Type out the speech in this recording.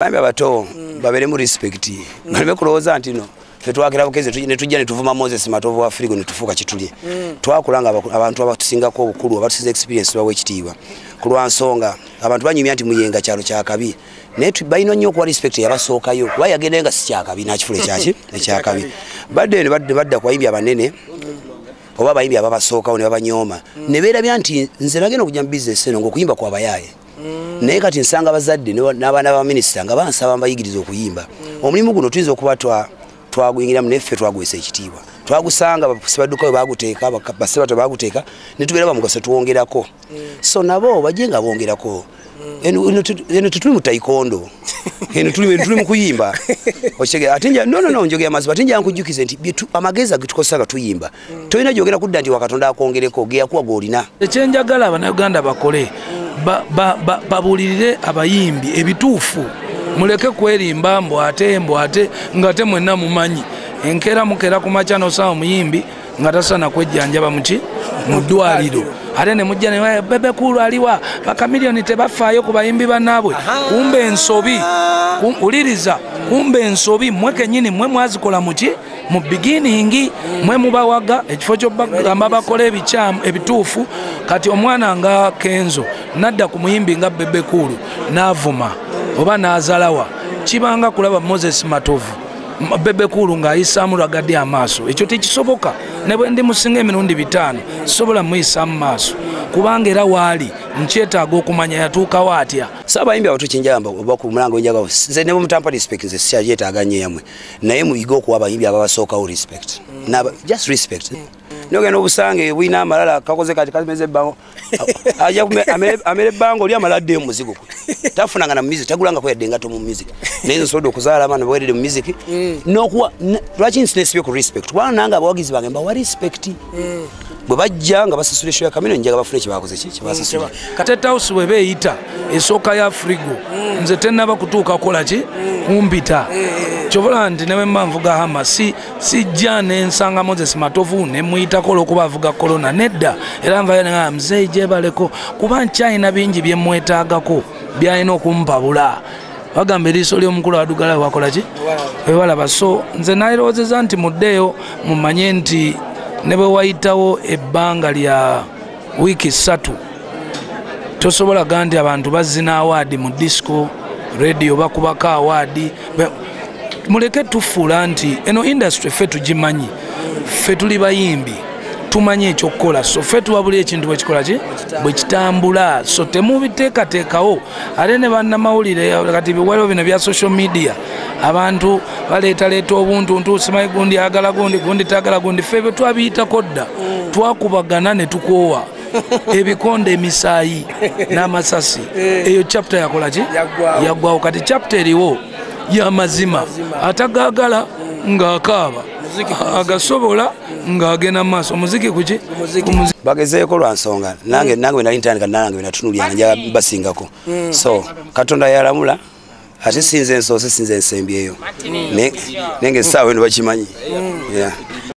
bayimbi abato babeeremu respect. Nga leme kulowooza nti no fe twakira bukezi netujja netuvuma moses matovu wa frigo netufuuka kitulye twakula nga abantu abatusingako obukulu abatusiza experience bawa ekitiibwa. Ku lwansonga abantu banyumya nti muyenga kyalo kyakabi naye balina nnyo okuwa respect yabasookayo. Kuba yagendayo nga si kyakabi nakifula ekyaki ekyakabi badde ne badde badda ku bayimbi abanene oba abayimbi ababasookawo ne babanyooma. Ne beerabya nti nze nagenda okujja mu bizinesi eno ngaokuyimba kwabayaaye naye kati nsanga abazadde ne- n'abaana baminisita nga bansaba mbayigiriza okuyimba. Omulimu guno tuyinza okuba twa- twaguyingiramu neffe twagwesa ekitiibwa. Twagusanga basibaddukayo baguteeka basebato baguteeka netubeera bamugaso tuwongerako so nabo bajje nga bongerako. Eno- eno tu- eno tetuli mu taikondo. Eno tuli mu kuyimba. Okitegeera ate nja no no no njogera mazima ate nja nkujjukize nti amagezi agetukozesa nga tuyimba. Tolina gyogera kudda nti wakatonda akwongereko geyakuwa g'olina ekyenjagala abannayuganda bakole. ba- ba- ba- babuulirire abayimbi ebituufu. Muleke kwerimba mbw ate mbw ate nga te mwenna mumanyi. Enkeera mukeera ku makya nosaba omuyimbi nga tasana kwejjanjaba muki mu ddwaliro. Ate ne mujja ne bebekulu aliwa bakamiliyoni tebafaayo ku bayimbi bannaabwe kumba ensobi. Wuliriza kumba ensobi. Mwe kenyini mwe mwazikola muki mu biginingi mwe mubawaga ekifo kyobagamba bakola ebikyamu ebituufu. Kati omwana nga kenzo nadda ku muyimbi nga bebekulu n'avuma oba n'azalawa kibanga kulaba moses matovu bebekulu ng'ayisaamu lwagadde amaaso. Ekyo tekisoboka ne bwe ndi musinga emirundi bitaano sobola muyisaamu maaso. Kubanga era waali nkyetaaga okumanya yatuukawo atya saabayimbi abato kyenjagamba oba ku mulango njaga nze ne mutampa respect nze sikyetaaga nnyo yamwe. Naye muyige okuwa abayimbi ababasookawo respect. Just respect. Nogenda obusange bwina amalala kakoze kati kameze ebbango amere ebbango oli amala addeyo mu muzigo gwe. Tafunanga na music tagulangako yadde engato mu music. Naye nsobodde okuzaala abaana baweredde mu music. Nokuwa n- lwaki nsinesibye ku respect? Kubanga nange abawagizi bange mbawa respect bwe bajja nga basasula ya kamino njaga bafune kyebakoze ki? Kyebasasula katetawusi bwe beeyita esooka ya frigo nze tenaba kutuuka kukola ki? Kumpita. Kyobola nti newe mba nvuga hama si sijja nensanga moses matovu nemuyitako olwokuba avuga korona nedda era nvayo nga muzeeyi gyebaleko kuba nkyalina bingi byemwetaagako byalina okumpabula. Bagamba eriiso ly'omukulu adugala wakola ki? Webalaba so nze nalowozeza nti muddeeyo mumanye nti ne bwe wayitawo ebbanga lya wiiki ssatu tosobola ga nti abantu bazina awaadi mu disco radio bakubako awaadi. Muleke tufuula nti eno industry ffe tugimanyi ffe tuli bayimbi tumanyi ekyokukola. So ffe tuwabuli ekintu bwekikola ki? Bwe kitambula. So temubiteekateekawo. Ate ne bannamawulire kati waliwo bino bya social media abantu baleetaleeta obuntuntu simanyi gundi agala gundi gundi tagala gundi ffe bwe twabiyitako dda twakubagana ne tukoowa. Ebikonde emisaayi n'amasasi. Eyo chapter yakola ki? Yaggwawo. kati chapter eriwo yamazima atagagala ng'akaaba agasobola ng'agenda mu maaso. Omuziki kuki ku muziki bagezeeko lwa nsonga. Nange nange bwe nali ntandika nange bwe natunulyanga njaga basingako. So katonda yalamula. Ate sinze ensoose sinze ensembyeyo naye nga essaawa eno bakimanyi. Yeah.